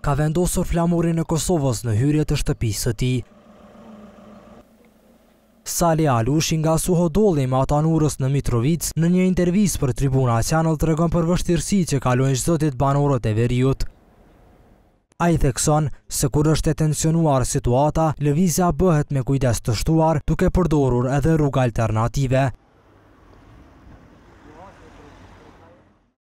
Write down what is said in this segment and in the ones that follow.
Ka vendosur flamurin e Kosovës në hyrje të shtëpisë së tij. Sali Alushi nga Suhodolli matanë urës në Mitrovicë në një intervistë për Tribuna Channel tregon për vështirësi që kalojnë çdo ditë banorët e veriut. Ai thekson se kur është e tensionuar situata, lëvizja bëhet me kujdes të shtuar, duke përdorur edhe rrugë alternative.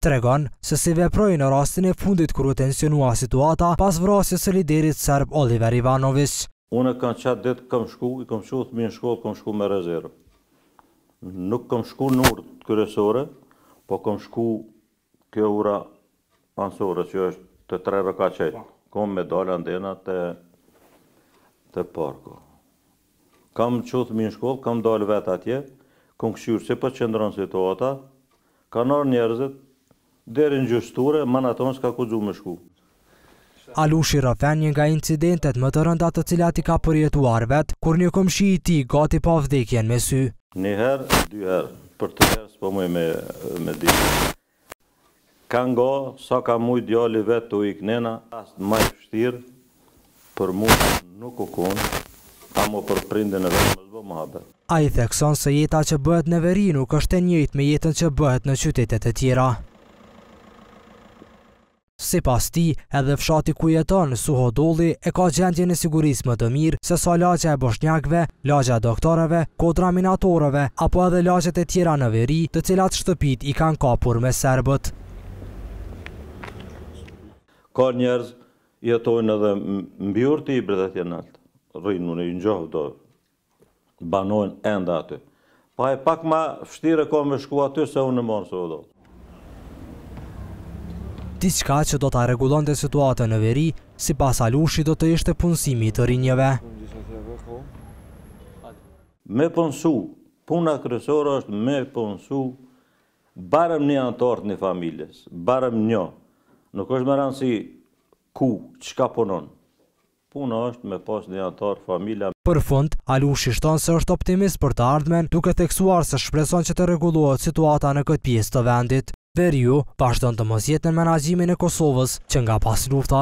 Tregon se si veproi në rastin e fundit kur u tensionua situata pas vrasjes së liderit serb Oliver Ivanoviq. Unë kam qat ditë kam shku, i kam çu fëmijë në shkollë, kam shku me rezervë. Nuk kam shku në urë kryesore, po kam shku Kjo ura anësore që është te tre rrokaqiejt, kom me dalë andena te te parku. Kam çu fëmijë në shkollë, kam dalë vetë atje, kom kqyr si po qëndron situata, kanë ardhë njerëzit, deri në gjysmë t'urës, matanë s'kanë guxu me shku. Alushi rrëfen një nga incidentet më të rënda të cilat i ka përjetuar vetë, kur një komshi i tij gati pa vdekjen me sy. Një herë, dy herë, për tre herë s'po muj me ditë. Ka nga, sa ka mujt djali vet t'u ik knena, rast ma i vshtirë për mua nuk u kon, ama për prindin e vet mos boj muhabet. Ai thekson se jeta që bëhet në veri nuk është e njëjtë me jetën që bëhet në qytetet e tjera. Sipas tij, edhe fshati ku jeton, Suhodolli, e ka gjendjen e sigurisë më të mirë se sa lagja e Boshnjakëve, lagja e Doktorëve, Kodra e Minatorëve apo edhe lagjet e tjera në veri, të cilat shtëpitë i kanë kapur me serbët. Ka njerëz jetojnë edhe mbi urë t'Ibrit edhe atje nalt rrinë unë i njoh do Banojn ende aty. Paj pak ma fshtir e ka me shku aty se unë n'Suhodoll. Diçka që do ta rregullonte situatën në veri, sipas Alushit do të ishte punësimi i të rinjëve. Me punësu, puna kryesore është me punësu barem një anëtar të një familjes, barem një, nuk është me rëndësi ku, çka punon, Puna është me pas një anëtar familja. Për fund, Alushi shton se është optimist për të ardhmen, duke theksuar se shpreson që të rregullohet situata në këtë pjesë të vendit. Veriu vazhdon të mos jetë nën menaxhimin e Kosovës që nga paslufta.